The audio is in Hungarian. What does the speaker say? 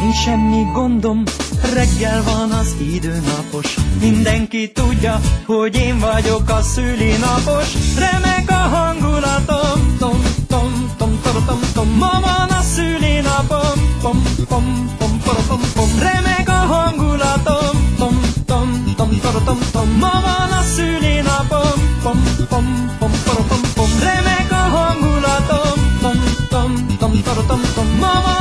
Nincs semmi gondom, reggel van az időnapos. Mindenki tudja, hogy én vagyok a szülinapos. Remek a hangulatom, tom, tom, tom, tom, tom, tom. Ma van a szülinapom, pom, pom, pom, pom, pom, pom. Remek a hangulatom, tom, tom, tom, tom, tom, tom. Ma van a szülinapom. tom tom tom mama.